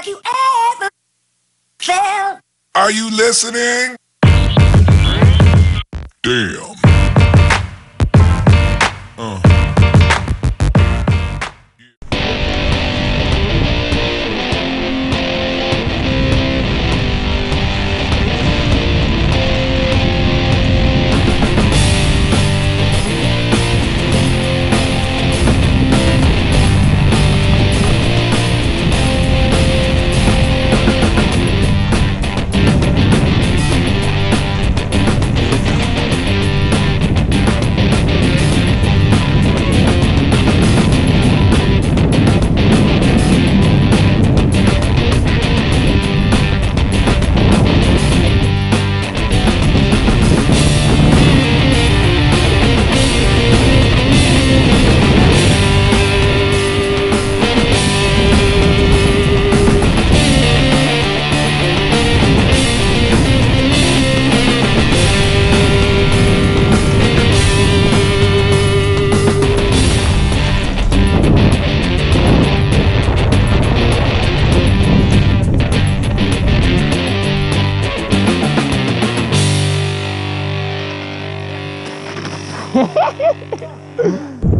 Have you ever felt? Are you listening? Damn. Hehehehe